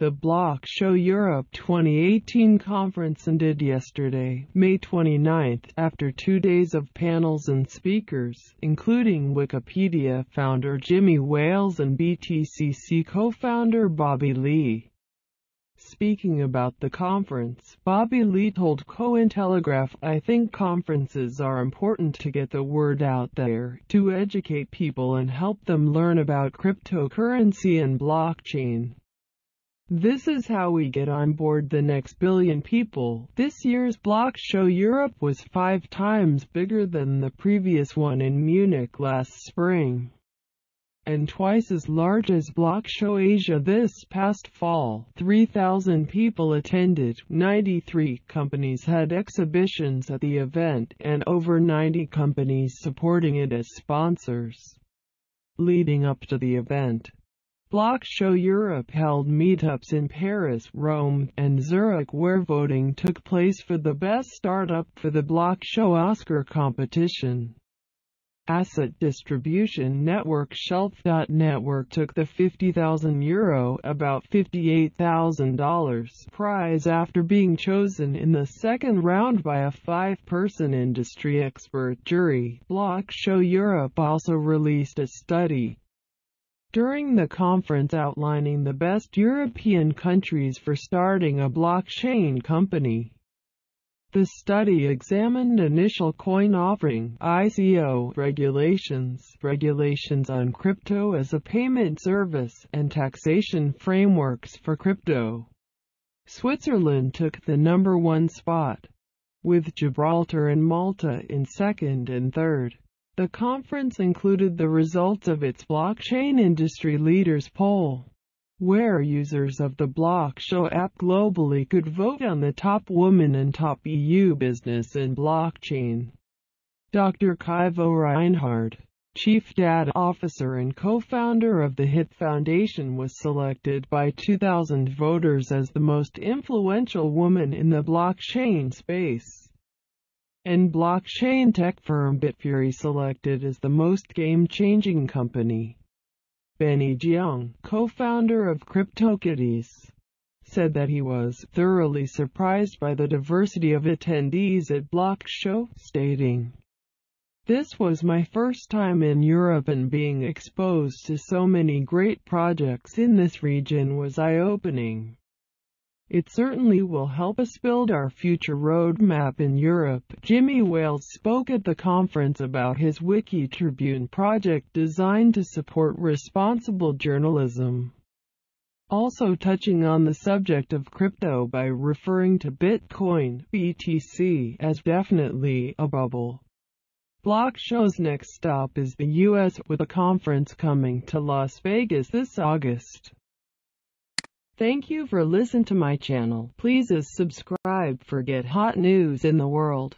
The Block Show Europe 2018 conference ended yesterday, May 29, after two days of panels and speakers, including Wikipedia founder Jimmy Wales and BTCC co-founder Bobby Lee. Speaking about the conference, Bobby Lee told Cointelegraph, I think conferences are important to get the word out there, to educate people and help them learn about cryptocurrency and blockchain. This is how we get on board the next billion people. This year's Block Show Europe was five times bigger than the previous one in Munich last spring, and twice as large as Block Show Asia this past fall. 3,000 people attended, 93 companies had exhibitions at the event, and over 90 companies supporting it as sponsors. Leading up to the event, Block Show Europe held meetups in Paris, Rome, and Zurich where voting took place for the best startup for the Block Show Oscar competition. Asset distribution network Shelf.network took the 50,000 euro, about $58,000 prize after being chosen in the second round by a five-person industry expert jury. Block Show Europe also released a study during the conference outlining the best European countries for starting a blockchain company. The study examined initial coin offering ICO regulations, regulations on crypto as a payment service, and taxation frameworks for crypto. Switzerland took the number one spot, with Gibraltar and Malta in second and third. The conference included the results of its blockchain industry leaders poll, where users of the Block Show app globally could vote on the top woman and top EU business in blockchain. Dr. Kaivo Reinhardt, Chief Data Officer and co-founder of the HIT Foundation was selected by 2,000 voters as the most influential woman in the blockchain space and blockchain tech firm Bitfury selected as the most game-changing company. Benny Giang, co-founder of CryptoKitties, said that he was thoroughly surprised by the diversity of attendees at Block Show, stating, This was my first time in Europe and being exposed to so many great projects in this region was eye-opening. It certainly will help us build our future roadmap in Europe. Jimmy Wales spoke at the conference about his Wiki Tribune project designed to support responsible journalism. Also touching on the subject of crypto by referring to Bitcoin, BTC, as definitely a bubble. Block Show's next stop is the US with a conference coming to Las Vegas this August. Thank you for listening to my channel. Please subscribe for get hot news in the world.